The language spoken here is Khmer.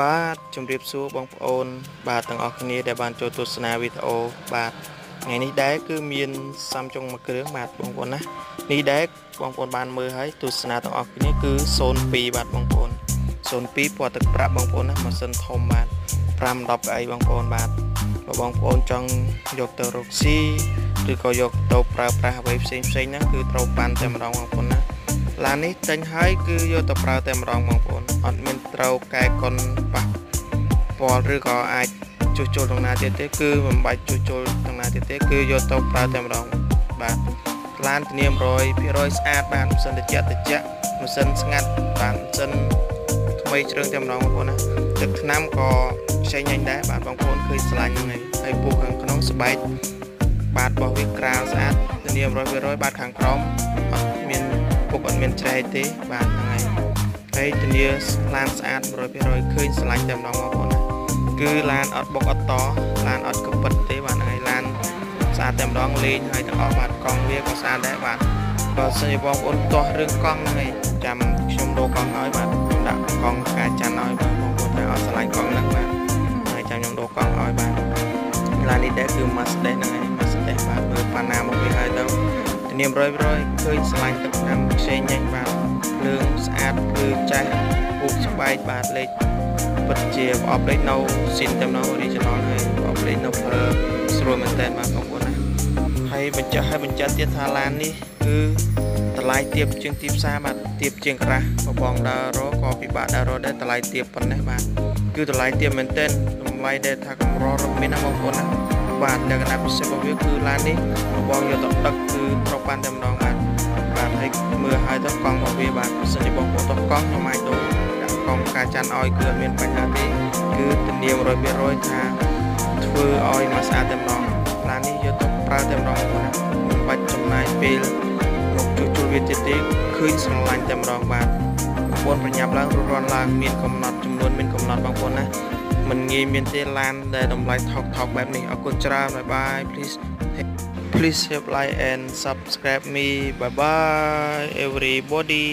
បាទជំរាបសួរបងប្អូន បាទទាំងអស់គ្នាដែលបានចូលទស្សនាវីដេអូបាទថ្ងៃនេះដែរគឺមាន Samsung មួយគ្រឿងបាទបងប្អូនណានេះដែរបងប្អូនបានមើលហើយទស្សនាទាំងអស់គ្នាគឺ02បាទបងប្អូន02ពណ៌ទឹកប្រាក់បងប្អូនណាម៉ាស៊ីនធំបាទ5 10កៅអីបងប្អូនបាទបើបងប្អូនចង់យកទៅរកស៊ីឬក៏យកទៅប្រើប្រាស់អ្វីផ្សេងផ្សេងហ្នឹងគឺត្រូវបានតែម្ដងបងប្អូនណា ឡាននេះចេញហើយគឺយកទៅប្រើតែម្ដងបងប្អូនអត់មានត្រូវកែកុនប៉ះពាល់ឬក៏អាចជួសជុលទាំងណាទៀតទេគឺមិនបាច់ជួសជុលទាំងណាទៀតទេគឺយកទៅប្រើតែម្ដងបាទឡានធានា100%ស្អាតបាទម៉ាស៊ីនត្រជាក់ត្រជាក់ម៉ាស៊ីនស្ងាត់បាទម៉ាស៊ីនថ្មីជ្រើងតែម្ដងបងប្អូនណាទឹកថ្នាំក៏ខ្ចីញញដែរបាទបងប្អូនឃើញស្លាញ់ហ្នឹងហើយហើយពូខាងក្នុងស្បែកបាទរបស់វាក្រាលស្អាតធានា100%បាទខាងក្រោមអត់មាន ពុកអត់មានច្រែកទេបាទហ្នឹងហើយហើយធានាឡានស្អាត100%ឃើញស្រឡាញ់តែម្ដងបងប្អូនណាគឺឡានអត់បុកអត់តឡានអត់កពិតទេបាទហ្នឹងហើយឡានស្អាតតែម្ដងលេងហើយទាំងអស់បាទកង់វាក៏ស្អាតដែរបាទបើសិនជាបងប្អូនទាស់រឿងកង់ហ្នឹងហើយចាំខ្ញុំដូរកង់ឲ្យបាទដាក់កង់ការច័ន្ទឲ្យបាទបងប្អូនតែអត់ស្រឡាញ់កង់ហ្នឹងបាទហើយចាំខ្ញុំដូរកង់ឲ្យបាទឡាននេះដែរគឺ Mazda ហ្នឹងហើយ Mazda បាទមើលប៉ាណាមកវាហើយទៅ នាម100%ឃើញស្រឡាញ់ទឹកឆ្នាំខ្ចីញញបាទលឿងស្អាតគឺចាស់ពូកស្បែកបាទលេខពិតជាប្រអប់លេខនៅស៊ីនតែនៅ original ហើយប្រអប់លេខនៅប្រើស្រួលមែនតើបាទបងប្អូនណាហើយបញ្ជាក់ឲ្យបញ្ជាក់ទៀតថាឡាននេះគឺតម្លៃទៀបជាងទីផ្សារបាទទៀបជាងក្រាស់បបងដើររកក៏ពិបាកដើររកដែរតម្លៃទៀបប៉ុណ្ណេះបាទគឺតម្លៃទៀបមែនទែនតម្លៃដែលថាកម្ររកមានណាបងប្អូនណា បាទលក្ខណៈពិសេសរបស់វាគឺឡាននេះបងយកទៅដឹកគឺត្រូវបានតែម្ដងបាទបាទហើយមើលឲ្យទៅកង់របស់វាបាទសិនជាបងប្អូនទៅកង់ខ្ញុំអាចទៅដាក់កង់ការចាន់ឲ្យគឺអត់មានបញ្ហាទេគឺធានា100%ថាធ្វើឲ្យមកស្អាតតែម្ដងឡាននេះយកទៅប្រើតែម្ដងណាមិនបាច់ចំណាយពេលមកជួសជុលវាទៀតទេឃើញស្រឡាញ់តែម្ដងបាទបងប្អូនប្រញាប់ឡើងរត់រាន់ឡើងមានកំណត់ចំនួនមានកំណត់បងប្អូនណា មិនងាយមានទេឡានដែលតម្លៃថោកថោកបែបនេះអរគុណច្រើនបាយបាយ please please help like and subscribe me bye bye everybody